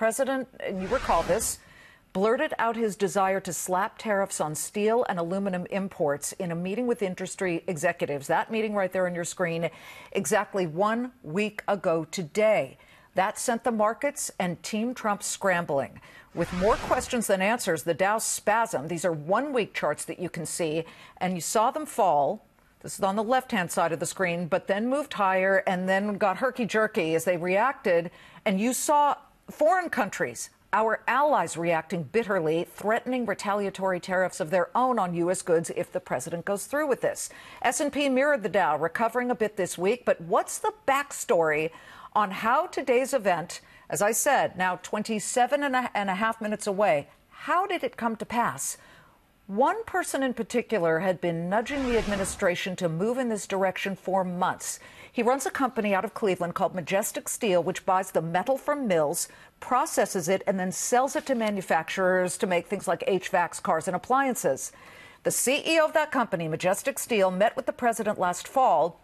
president, and you recall this, blurted out his desire to slap tariffs on steel and aluminum imports in a meeting with industry executives. That meeting right there on your screen, exactly one week ago today. That sent the markets and Team Trump scrambling. With more questions than answers, the Dow spasm. These are one week charts that you can see, and you saw them fall. This is on the left hand side of the screen, but then moved higher and then got herky jerky as they reacted. And you saw foreign countries our allies reacting bitterly, threatening retaliatory tariffs of their own on U.S. goods if the president goes through with this. S&P mirrored the Dow, recovering a bit this week. But what's the backstory on how today's event, as I said, now 27 and a, and a half minutes away, how did it come to pass? One person in particular had been nudging the administration to move in this direction for months. He runs a company out of Cleveland called Majestic Steel, which buys the metal from mills, processes it, and then sells it to manufacturers to make things like HVACs, cars, and appliances. The CEO of that company, Majestic Steel, met with the president last fall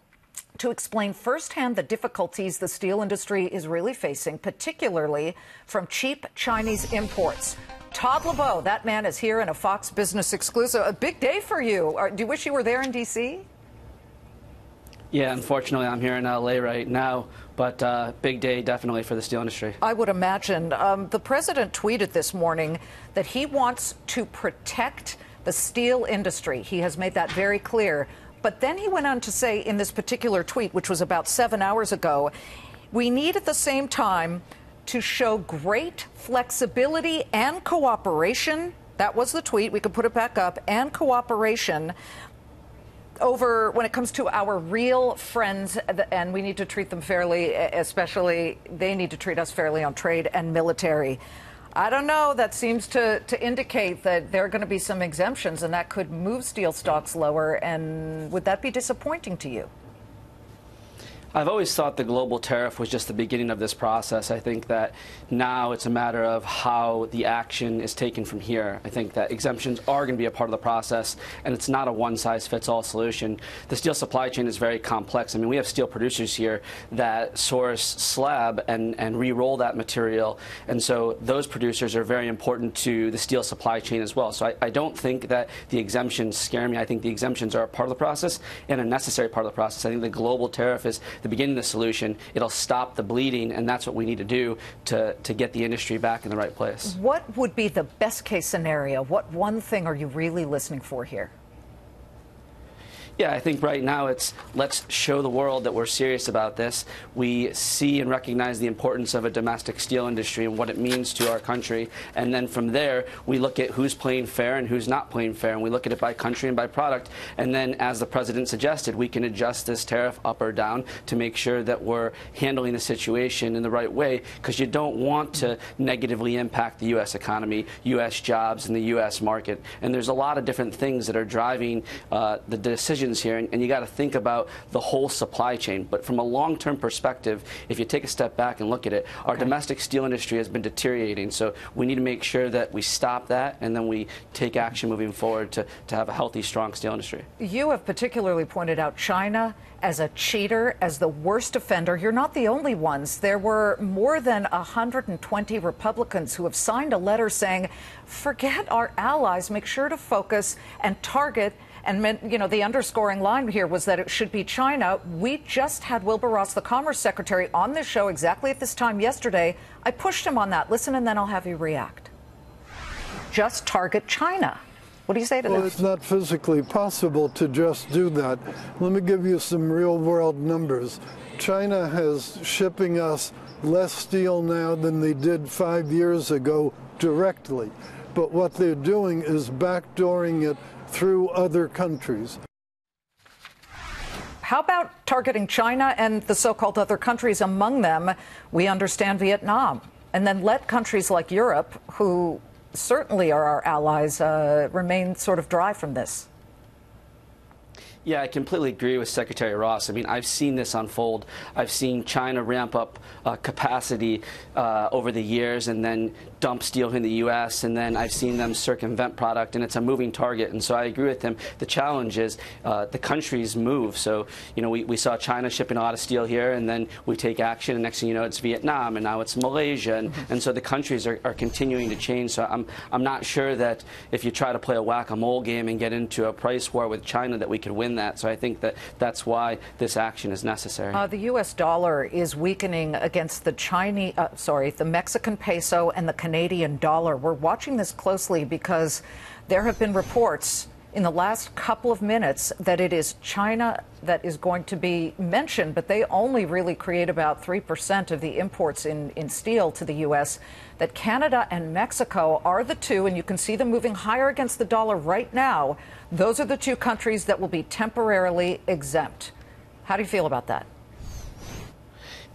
to explain firsthand the difficulties the steel industry is really facing, particularly from cheap Chinese imports. Todd Leebow, that man is here in a Fox Business exclusive. A big day for you. Do you wish you were there in D.C.? Yeah, unfortunately, I'm here in LA right now, but uh, big day definitely for the steel industry. I would imagine. Um, the president tweeted this morning that he wants to protect the steel industry. He has made that very clear. But then he went on to say in this particular tweet, which was about seven hours ago, we need at the same time to show great flexibility and cooperation. That was the tweet. We could put it back up and cooperation over when it comes to our real friends, and we need to treat them fairly, especially they need to treat us fairly on trade and military. I don't know. That seems to, to indicate that there are going to be some exemptions, and that could move steel stocks lower. And would that be disappointing to you? I've always thought the global tariff was just the beginning of this process. I think that now it's a matter of how the action is taken from here. I think that exemptions are going to be a part of the process, and it's not a one size fits all solution. The steel supply chain is very complex. I mean, we have steel producers here that source slab and, and re roll that material, and so those producers are very important to the steel supply chain as well. So I, I don't think that the exemptions scare me. I think the exemptions are a part of the process and a necessary part of the process. I think the global tariff is the beginning of the solution. It'll stop the bleeding, and that's what we need to do to, to get the industry back in the right place. What would be the best case scenario? What one thing are you really listening for here? Yeah, I think right now it's let's show the world that we're serious about this. We see and recognize the importance of a domestic steel industry and what it means to our country. And then from there, we look at who's playing fair and who's not playing fair. And we look at it by country and by product. And then, as the president suggested, we can adjust this tariff up or down to make sure that we're handling the situation in the right way because you don't want to negatively impact the U.S. economy, U.S. jobs, and the U.S. market. And there's a lot of different things that are driving uh, the decision decisions here, and, and you got to think about the whole supply chain. But from a long term perspective, if you take a step back and look at it, our okay. domestic steel industry has been deteriorating. So we need to make sure that we stop that and then we take action moving forward to, to have a healthy, strong steel industry. You have particularly pointed out China as a cheater, as the worst offender. You're not the only ones. There were more than 120 Republicans who have signed a letter saying, forget our allies, make sure to focus and target and, you know, the underscoring line here was that it should be China. We just had Wilbur Ross, the Commerce Secretary, on this show exactly at this time yesterday. I pushed him on that. Listen, and then I'll have you react. Just target China. What do you say to well, that? It's not physically possible to just do that. Let me give you some real world numbers. China has shipping us less steel now than they did five years ago directly. But what they're doing is backdooring it through other countries. How about targeting China and the so called other countries, among them, we understand Vietnam, and then let countries like Europe, who certainly are our allies, uh, remain sort of dry from this? Yeah, I completely agree with Secretary Ross. I mean, I've seen this unfold. I've seen China ramp up uh, capacity uh, over the years and then dump steel in the U.S., and then I've seen them circumvent product, and it's a moving target. And so I agree with him. The challenge is uh, the countries move. So, you know, we, we saw China shipping a lot of steel here, and then we take action, and next thing you know, it's Vietnam, and now it's Malaysia. And, Mm-hmm. and so the countries are, are continuing to change. So I'm, I'm not sure that if you try to play a whack a mole game and get into a price war with China, that we could win that. So I think that that's why this action is necessary. Uh, the U.S. dollar is weakening against the Chinese, uh, sorry, the Mexican peso and the Canadian dollar. We're watching this closely because there have been reports in the last couple of minutes that it is China that is going to be mentioned, but they only really create about 3% of the imports in, in steel to the U.S. That Canada and Mexico are the two, and you can see them moving higher against the dollar right now. Those are the two countries that will be temporarily exempt. How do you feel about that?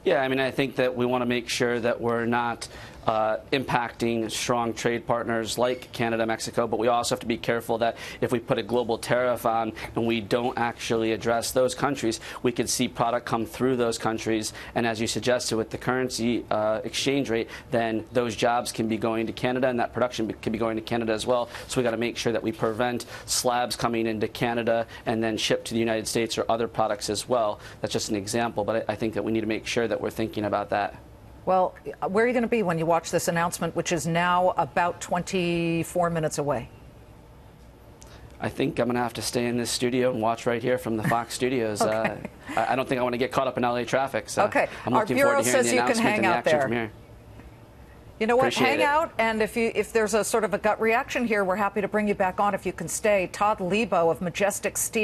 Yeah, I mean, I think that we want to make sure that we're not uh, impacting strong trade partners like Canada, Mexico, but we also have to be careful that if we put a global tariff on and we don't actually address those countries, we could see product come through those countries. And as you suggested, with the currency uh, exchange rate, then those jobs can be going to Canada and that production can be going to Canada as well. So we got to make sure that we prevent slabs coming into Canada and then shipped to the United States or other products as well. That's just an example, but I, I think that we need to make sure that we're thinking about that. Well, where are you going to be when you watch this announcement, which is now about 24 minutes away? I think I'm going to have to stay in this studio and watch right here from the Fox studios. Okay. Uh, I don't think I want to get caught up in LA traffic. So Okay. I'm Our looking bureau forward to hearing says the you can announcement hang the out there. You know what? Appreciate Hang it. out, and if you if there's a sort of a gut reaction here, we're happy to bring you back on if you can stay. Todd Leebow of Majestic Steel.